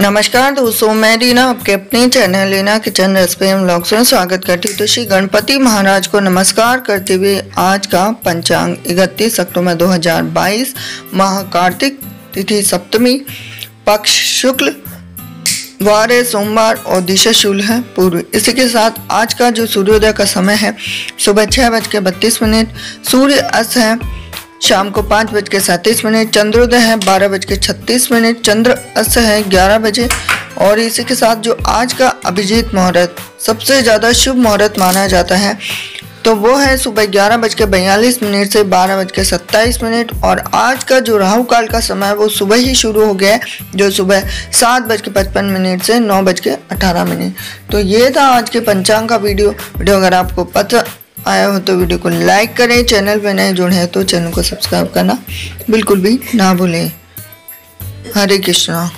नमस्कार दोस्तों, मैं रीना आपके अपने चैनल लीना किचन रेसिपी एवं ब्लॉग्स में स्वागत करती हूँ। तो श्री गणपति महाराज को नमस्कार करते हुए आज का पंचांग इकतीस अक्टूबर 2022 माह कार्तिक तिथि सप्तमी, पक्ष शुक्ल, वार है सोमवार और दिशा शूल है पूर्व। इसी के साथ आज का जो सूर्योदय का समय है, सुबह छः बज के बत्तीस मिनट, सूर्य अस्त है शाम को पाँच बज के सैंतीस मिनट चंद्रोदय है बारह बज के छत्तीस मिनट, चंद्र अस्त है ग्यारह बजे। और इसी के साथ जो आज का अभिजीत मुहूर्त, सबसे ज़्यादा शुभ मुहूर्त माना जाता है तो वो है सुबह ग्यारह बज के बयालीस मिनट से बारह बज के सत्ताईस मिनट। और आज का जो राहु काल का समय है, वो सुबह ही शुरू हो गया है, जो सुबह सात बज के पचपन मिनट से नौ बज के अठारह मिनट। तो ये था आज के पंचांग का वीडियो। वीडियो अगर आपको पता आया हो तो वीडियो को लाइक करें, चैनल पर नए जुड़े हैं तो चैनल को सब्सक्राइब करना बिल्कुल भी ना भूलें। हरे कृष्णा।